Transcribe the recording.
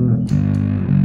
嗯。